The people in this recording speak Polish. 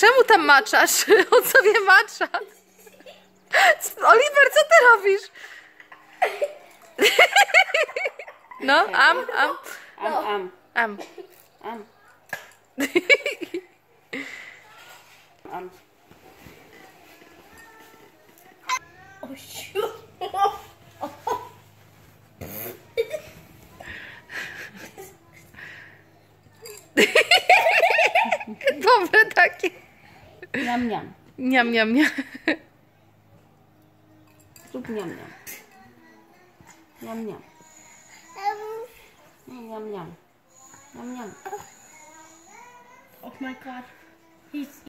Czemu tam maczasz? On sobie macza. Oliver, co ty robisz? No, am, am, Am, am, am. am. Am. Dobre takie. Niam, niam. Niam, niam, niam. Zrób niam, niam. Niam, niam. Niam, niam, niam. Niam, niam. Oh my god. He's